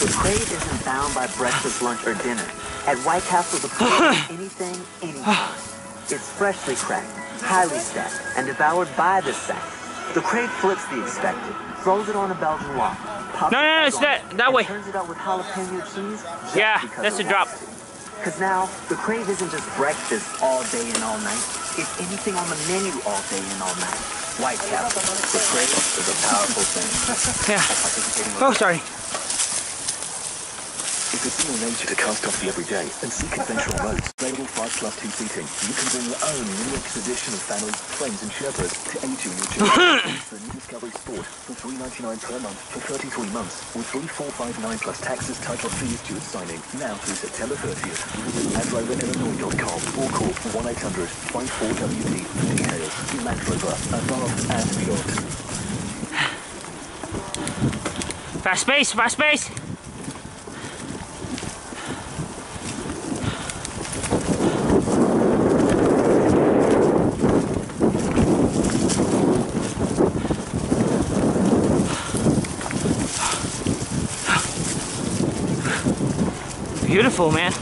The crave isn't bound by breakfast, lunch, or dinner. At White Castle, the crave is anything, anytime. It's freshly cracked, highly stacked, and devoured by the sack. The crave flips the expected, throws it on a Belgian wall. No, no, no, it's that- that way. Turns it up with jalapeno cheese. Yeah, that's a drop. Cause now, the crave isn't just breakfast all day and all night. It's anything on the menu all day and all night. White Castle, the crave is a powerful thing. Yeah. Oh, sorry. If it's in your nature to cast off the everyday and seek adventure on roads, available 5 plus 2 seating, you can bring your own mini expedition of family, friends and Sherpas to aid you in your journey. the new Discovery Sport for $3.99 per month for 33 months with 3459 plus taxes, title fees due at signing now through September 30th. Visit LandRoverIllinois.com or call 1-800-54WD for details. Land Rover, above and beyond. Fast space, fast space. Beautiful, man.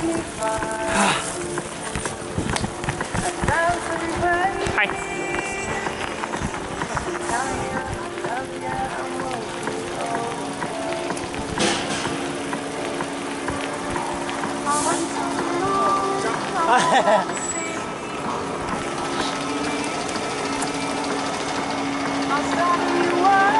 Ooh. Hi. I'll stop you